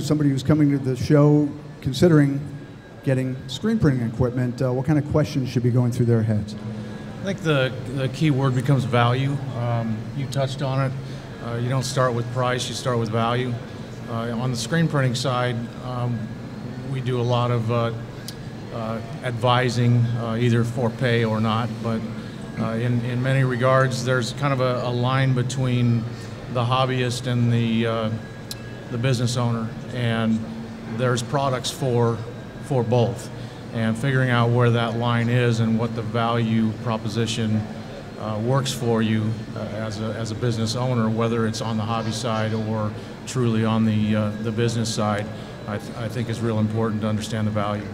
somebody who's coming to the show considering getting screen printing equipment, uh, what kind of questions should be going through their heads? I think the, the key word becomes value. Um, you touched on it. Uh, you don't start with price, you start with value. Uh, on the screen printing side, um, we do a lot of uh, uh, advising, uh, either for pay or not, but in, in many regards, there's kind of a, a line between the hobbyist and the, the business owner, and there's products for, for both. And figuring out where that line is and what the value proposition uh, works for you uh, as, a, as a business owner, whether it's on the hobby side or truly on the, uh, the business side, I, th- I think is real important to understand the value.